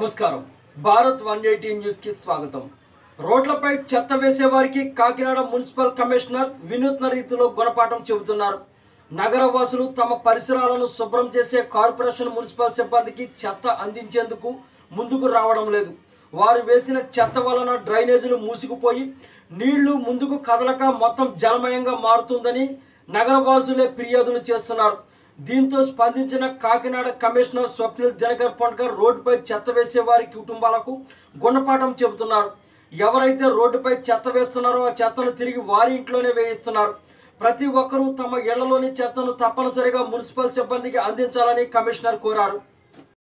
నమస్కారం. Bharat one eighty న్యూస్కి స్వాగతం. రోడ్లపై చెత్త వేసేవారికి కాకినాడ మున్సిపల్ కమిషనర్ వినూత్న రీతిలో గుణపాఠం చెబుతున్నారు. నగరవాసులు తమ పరిసరాలను శుభ్రం చేసే కార్పొరేషన్ మున్సిపల్ సిబ్బందికి చెత్త అందించేందుకు ముందుకు రావడం లేదు. వారు వేసిన చెత్త వలన డ్రైనేజీలు మూసుకుపోయి నీళ్ళు ముందుకు కదలక మొత్తం జలమయంగా మారుతుందని నగరవాసులే ఫిర్యాదులు చేస్తున్నారు. దీంతో స్పందించిన కాకినాడ కమిషనర్ స్వప్నిల్ దినకర్ పొండ్కర్ రోడ్డుపై చెత్త వేసే వారి కుటుంబాలకు గుణపాఠం చెబుతున్నారు. ఎవరైతే రోడ్డుపై చెత్త వేస్తున్నారో ఆ చెత్తను తిరిగి వారి ఇంట్లోనే వేయిస్తున్నారు. ప్రతి ఒక్కరూ తమ ఇళ్ళలోని చెత్తను తప్పనిసరిగా మున్సిపల్ సిబ్బందికి అందించాలని కమిషనర్ కోరారు.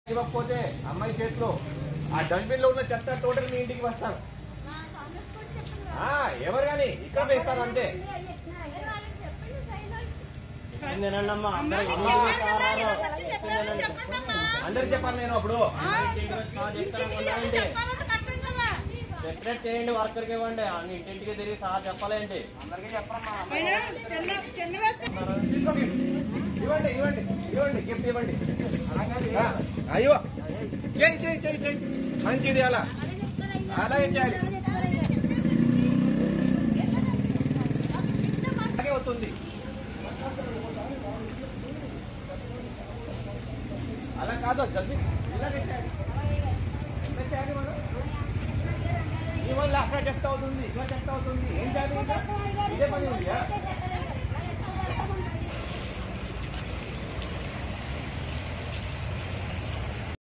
ఇవ్వకపోతే అమ్మాయి చేతిలో ఆ డస్ట్బిన్లో ఉన్న చెత్త టోటల్ మీ ఇంటికి వస్తాను ఆ, ఎవరు కానీ ఇక్కడ వేస్తారు అంతే. తినండమ్మా అందరూ అందరికి చెప్పాను నేను అప్పుడు. సెపరేట్ చేయండి వర్కర్కి ఇవ్వండి. అన్ని ఇంటింటికి తిరిగి సార్ చెప్పాలేంటి? తీసుకోండి. ఇవ్వండి. ఇవ్వండి ఇవ్వండి గిఫ్ట్ ఇవ్వండి. ఆ, అయ్యో చేయి చేయి చేయి చేయి. మంచిది అలా. అలాగే చేయాలి. అలాగే అవుతుంది. అలా కాదు జల్దీ. ఇలాగే చేయాలి ఎంత చేయాలి మనం? ఈ వల్ల అక్కడ చెప్తా అవుతుంది ఇక్కడ చెప్తా అవుతుంది. ఏం చేయాలి ఇదే పని ఉంది.